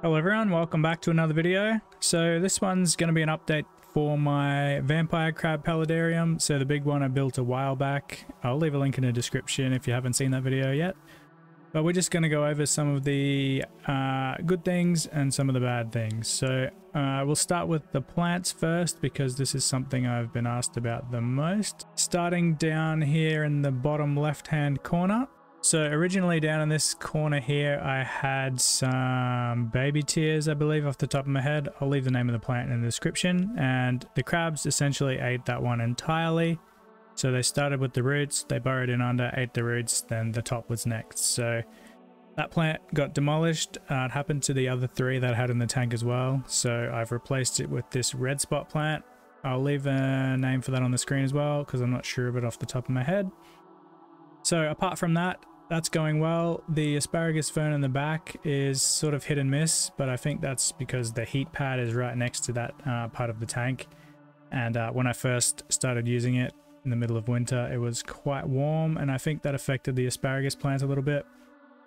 Hello everyone, welcome back to another video. So this one's going to be an update for my vampire crab paludarium. So the big one I built a while back. I'll leave a link in the description if you haven't seen that video yet. But we're just going to go over some of the uh, good things and some of the bad things. So uh, we'll start with the plants first because this is something I've been asked about the most. Starting down here in the bottom left hand corner, so originally down in this corner here, I had some baby tears, I believe, off the top of my head. I'll leave the name of the plant in the description. And the crabs essentially ate that one entirely. So they started with the roots, they burrowed in under, ate the roots, then the top was next. So that plant got demolished. Uh, it happened to the other three that I had in the tank as well. So I've replaced it with this red spot plant. I'll leave a name for that on the screen as well because I'm not sure of it off the top of my head. So apart from that, that's going well. The asparagus fern in the back is sort of hit and miss, but I think that's because the heat pad is right next to that uh, part of the tank. And uh, when I first started using it in the middle of winter, it was quite warm, and I think that affected the asparagus plant a little bit.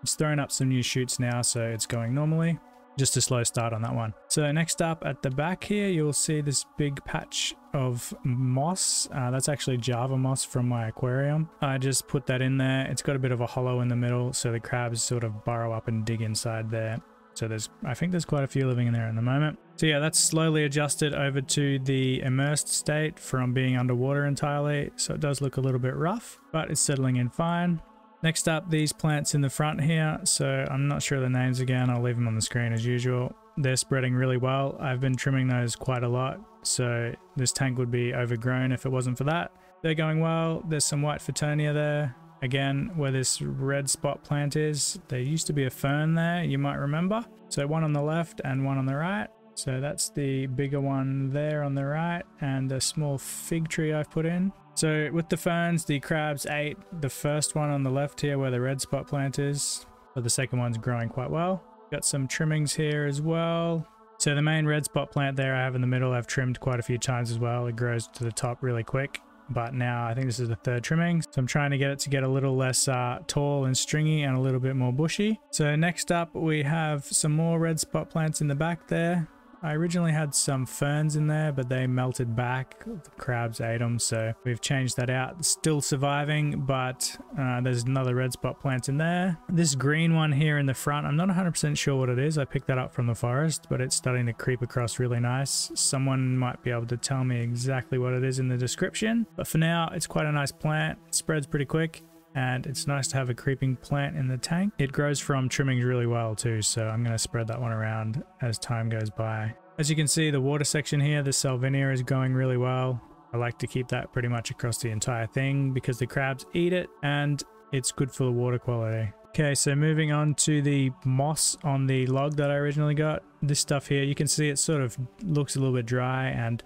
It's throwing up some new shoots now, so it's going normally just a slow start on that one. So next up at the back here, you'll see this big patch of moss. Uh, that's actually Java moss from my aquarium. I just put that in there. It's got a bit of a hollow in the middle, so the crabs sort of burrow up and dig inside there. So there's, I think there's quite a few living in there in the moment. So yeah, that's slowly adjusted over to the immersed state from being underwater entirely. So it does look a little bit rough, but it's settling in fine. Next up, these plants in the front here. So I'm not sure the names again. I'll leave them on the screen as usual. They're spreading really well. I've been trimming those quite a lot. So this tank would be overgrown if it wasn't for that. They're going well. There's some white Fittonia there. Again, where this red spot plant is, there used to be a fern there, you might remember. So one on the left and one on the right. So that's the bigger one there on the right and a small fig tree I've put in. So with the ferns, the crabs ate the first one on the left here where the red spot plant is, but the second one's growing quite well. Got some trimmings here as well. So the main red spot plant there I have in the middle, I've trimmed quite a few times as well. It grows to the top really quick. But now I think this is the third trimming. So I'm trying to get it to get a little less uh, tall and stringy and a little bit more bushy. So next up we have some more red spot plants in the back there. I originally had some ferns in there, but they melted back. The crabs ate them, so we've changed that out. Still surviving, but uh, there's another red spot plant in there. This green one here in the front, I'm not 100% sure what it is. I picked that up from the forest, but it's starting to creep across really nice. Someone might be able to tell me exactly what it is in the description, but for now, it's quite a nice plant. It spreads pretty quick and it's nice to have a creeping plant in the tank. It grows from trimmings really well too, so I'm going to spread that one around as time goes by. As you can see, the water section here, the Salvinia is going really well. I like to keep that pretty much across the entire thing because the crabs eat it and it's good for the water quality. Okay, so moving on to the moss on the log that I originally got. This stuff here, you can see it sort of looks a little bit dry and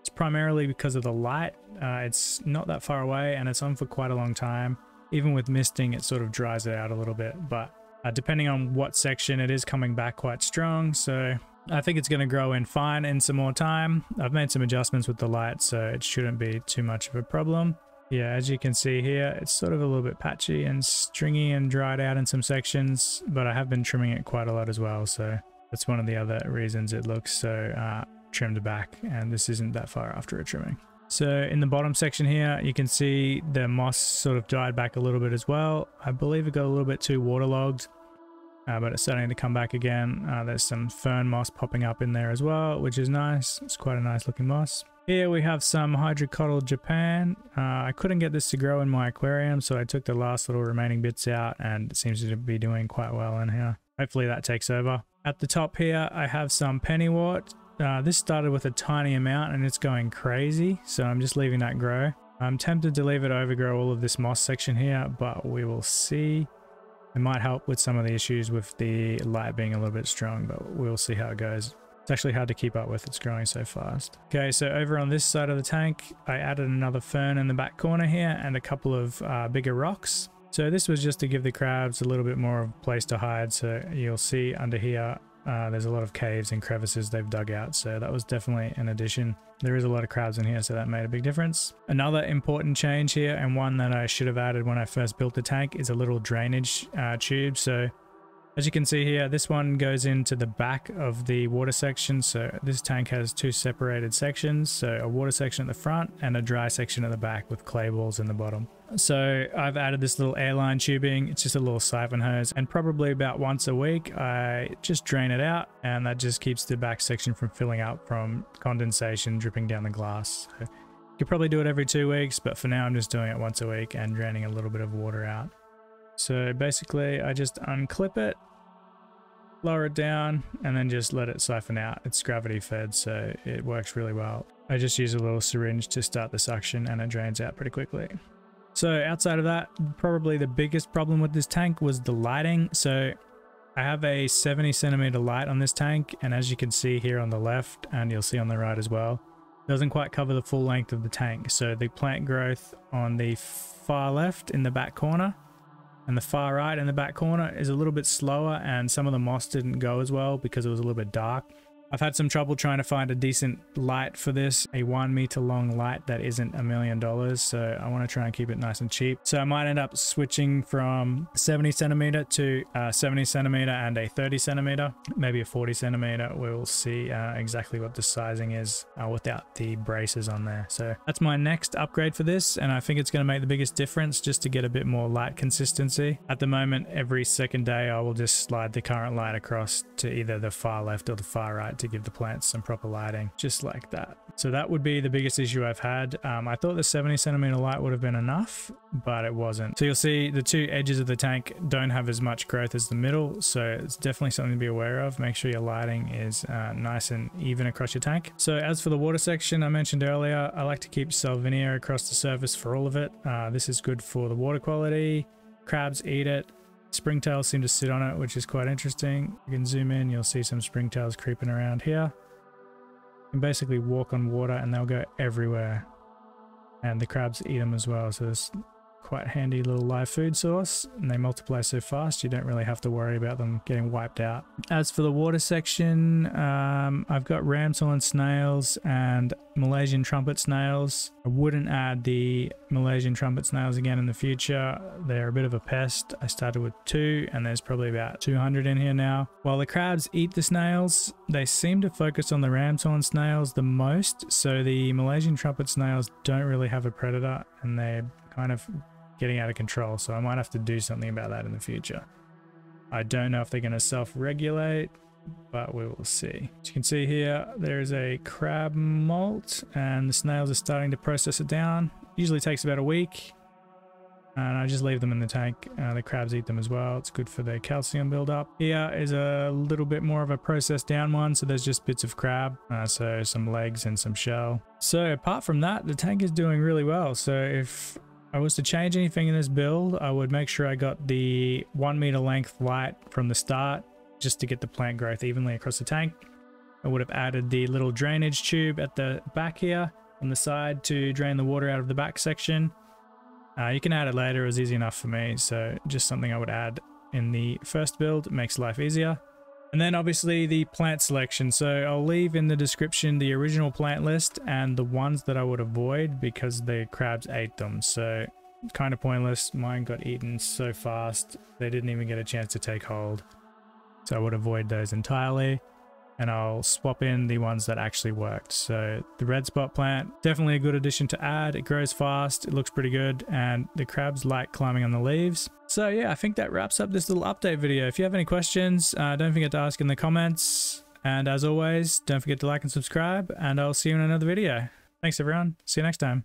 it's primarily because of the light. Uh, it's not that far away and it's on for quite a long time even with misting, it sort of dries it out a little bit. But uh, depending on what section, it is coming back quite strong. So I think it's going to grow in fine in some more time. I've made some adjustments with the light, so it shouldn't be too much of a problem. Yeah, as you can see here, it's sort of a little bit patchy and stringy and dried out in some sections, but I have been trimming it quite a lot as well. So that's one of the other reasons it looks so uh, trimmed back and this isn't that far after a trimming. So in the bottom section here, you can see the moss sort of died back a little bit as well. I believe it got a little bit too waterlogged, uh, but it's starting to come back again. Uh, there's some fern moss popping up in there as well, which is nice. It's quite a nice looking moss. Here we have some Hydrocotyle Japan. Uh, I couldn't get this to grow in my aquarium, so I took the last little remaining bits out and it seems to be doing quite well in here. Hopefully that takes over. At the top here, I have some pennywort. Uh, this started with a tiny amount and it's going crazy, so I'm just leaving that grow. I'm tempted to leave it overgrow all of this moss section here, but we will see. It might help with some of the issues with the light being a little bit strong, but we'll see how it goes. It's actually hard to keep up with, it's growing so fast. Okay, so over on this side of the tank, I added another fern in the back corner here and a couple of uh, bigger rocks. So this was just to give the crabs a little bit more of a place to hide. So you'll see under here, uh, there's a lot of caves and crevices they've dug out, so that was definitely an addition. There is a lot of crabs in here, so that made a big difference. Another important change here, and one that I should have added when I first built the tank, is a little drainage uh, tube. So As you can see here, this one goes into the back of the water section. So this tank has two separated sections. So a water section at the front and a dry section at the back with clay balls in the bottom. So I've added this little airline tubing. It's just a little siphon hose and probably about once a week, I just drain it out and that just keeps the back section from filling up from condensation dripping down the glass. So you could probably do it every two weeks, but for now I'm just doing it once a week and draining a little bit of water out. So basically I just unclip it, lower it down, and then just let it siphon out. It's gravity fed, so it works really well. I just use a little syringe to start the suction and it drains out pretty quickly. So outside of that, probably the biggest problem with this tank was the lighting. So I have a 70 centimeter light on this tank, and as you can see here on the left, and you'll see on the right as well, doesn't quite cover the full length of the tank. So the plant growth on the far left in the back corner and the far right in the back corner is a little bit slower and some of the moss didn't go as well because it was a little bit dark. I've had some trouble trying to find a decent light for this, a one meter long light that isn't a million dollars. So I want to try and keep it nice and cheap. So I might end up switching from 70 centimeter to uh, 70 centimeter and a 30 centimeter, maybe a 40 centimeter. We'll see uh, exactly what the sizing is uh, without the braces on there. So that's my next upgrade for this. And I think it's going to make the biggest difference just to get a bit more light consistency. At the moment, every second day, I will just slide the current light across to either the far left or the far right to give the plants some proper lighting, just like that. So that would be the biggest issue I've had. Um, I thought the 70 centimeter light would have been enough, but it wasn't. So you'll see the two edges of the tank don't have as much growth as the middle, so it's definitely something to be aware of. Make sure your lighting is uh, nice and even across your tank. So as for the water section I mentioned earlier, I like to keep Salvinia across the surface for all of it. Uh, this is good for the water quality. Crabs eat it. Springtails seem to sit on it, which is quite interesting. You can zoom in, you'll see some springtails creeping around here. You can basically walk on water and they'll go everywhere. And the crabs eat them as well, so there's quite handy little live food source and they multiply so fast you don't really have to worry about them getting wiped out. As for the water section, um, I've got ramshorn snails and Malaysian trumpet snails. I wouldn't add the Malaysian trumpet snails again in the future. They're a bit of a pest. I started with two and there's probably about 200 in here now. While the crabs eat the snails, they seem to focus on the ramshorn snails the most. So the Malaysian trumpet snails don't really have a predator and they're kind of getting out of control. So I might have to do something about that in the future. I don't know if they're going to self-regulate, but we will see. As you can see here, there is a crab molt and the snails are starting to process it down. Usually takes about a week. And I just leave them in the tank. Uh, the crabs eat them as well. It's good for their calcium buildup. Here is a little bit more of a processed down one. So there's just bits of crab. Uh, so some legs and some shell. So apart from that, the tank is doing really well. So if I was to change anything in this build, I would make sure I got the one meter length light from the start just to get the plant growth evenly across the tank. I would have added the little drainage tube at the back here on the side to drain the water out of the back section. Uh, you can add it later, it was easy enough for me, so just something I would add in the first build, makes life easier. And then obviously the plant selection. So I'll leave in the description the original plant list and the ones that I would avoid because the crabs ate them. So kind of pointless. Mine got eaten so fast, they didn't even get a chance to take hold. So I would avoid those entirely and I'll swap in the ones that actually worked. So the red spot plant, definitely a good addition to add. It grows fast, it looks pretty good, and the crabs like climbing on the leaves. So yeah, I think that wraps up this little update video. If you have any questions, uh, don't forget to ask in the comments. And as always, don't forget to like and subscribe, and I'll see you in another video. Thanks everyone, see you next time.